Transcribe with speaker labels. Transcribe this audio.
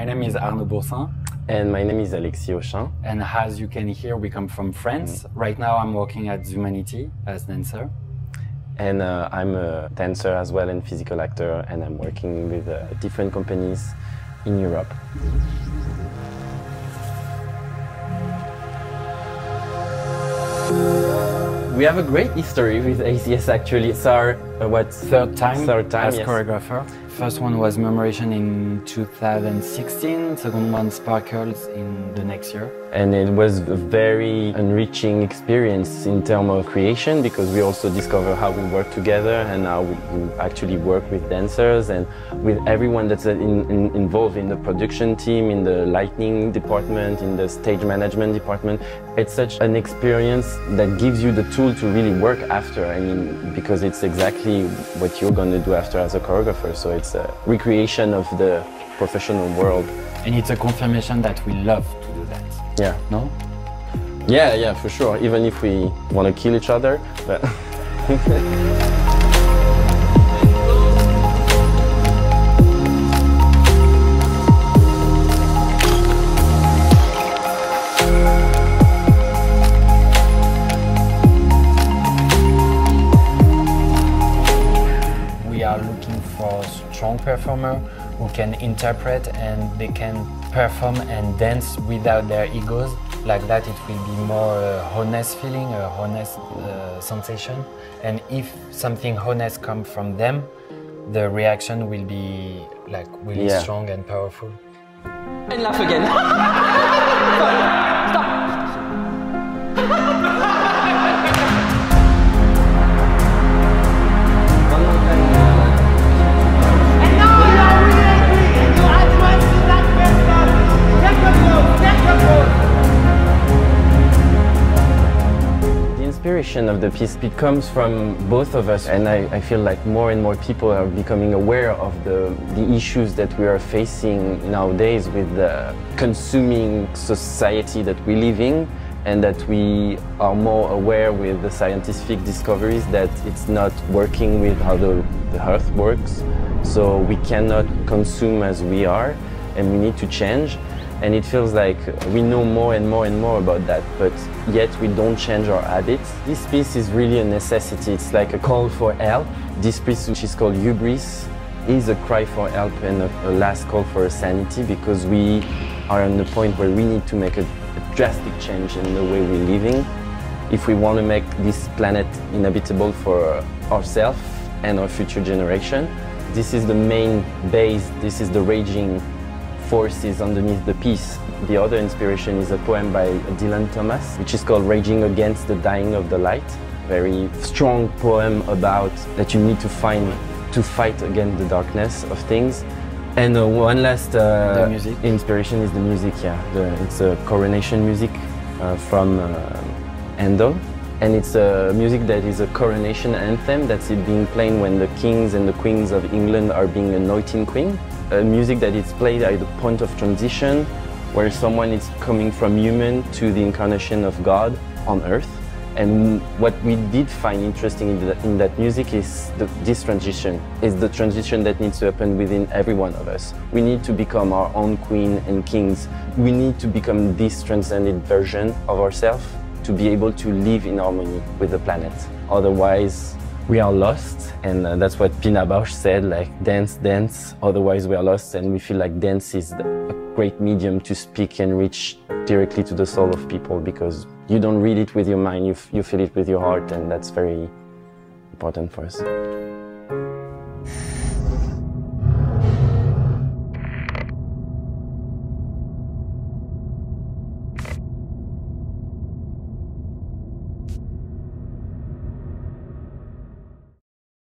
Speaker 1: My name is Arnaud Boursin.
Speaker 2: And my name is Alexis Auchin.
Speaker 1: And as you can hear, we come from France. Mm. Right now, I'm working at Zumanity as dancer.
Speaker 2: And uh, I'm a dancer as well and physical actor, and I'm working with uh, different companies in Europe. We have a great history with ACS actually. It's our uh, what
Speaker 1: third time,
Speaker 2: third time
Speaker 1: as yes. choreographer. First one was Memoration in 2016, second one Sparkles in the next year.
Speaker 2: And it was a very enriching experience in terms of creation because we also discover how we work together and how we actually work with dancers and with everyone that's in, in, involved in the production team, in the lighting department, in the stage management department. It's such an experience that gives you the tool to really work after. I mean, because it's exactly what you're going to do after as a choreographer. So it's a recreation of the professional world.
Speaker 1: And it's a confirmation that we love to do that.
Speaker 2: Yeah.
Speaker 1: No?
Speaker 2: Yeah, yeah, for sure. Even if we want to kill each other. But we are looking for
Speaker 1: strong performer who can interpret and they can perform and dance without their egos. Like that, it will be more uh, honest feeling, a honest uh, sensation. And if something honest comes from them, the reaction will be like really yeah. strong and powerful.
Speaker 3: And laugh again.
Speaker 2: inspiration of the piece it comes from both of us and I, I, feel like more and more people are becoming aware of the, the issues that we are facing nowadays with the consuming society that we live in and that we are more aware with the scientific discoveries that it's not working with how the, the earth works. So we cannot consume as we are and we need to change and it feels like we know more and more and more about that, but yet we don't change our habits. This piece is really a necessity. It's like a call for help. This piece, which is called Hubris, is a cry for help and a, a last call for sanity because we are on the point where we need to make a, a drastic change in the way we're living if we want to make this planet inhabitable for ourselves and our future generation. This is the main base, this is the raging forces underneath the piece. The other inspiration is a poem by Dylan Thomas, which is called Raging Against the Dying of the Light. Very strong poem about that you need to find to fight against the darkness of things. And uh, one last uh, inspiration is the music, yeah. The, it's a coronation music uh, from uh, Handel. And it's a music that is a coronation anthem that's being played when the kings and the queens of England are being anointing queen a music that is played at the point of transition, where someone is coming from human to the incarnation of God on earth. And what we did find interesting in, the, in that music is the, this transition, is the transition that needs to happen within every one of us. We need to become our own queen and kings. We need to become this transcended version of ourselves to be able to live in harmony with the planet. Otherwise, we are lost and uh, that's what Pina Bausch said like dance dance otherwise we are lost and we feel like dance is a great medium to speak and reach directly to the soul of people because you don't read it with your mind you, you feel it with your heart and that's very important for us.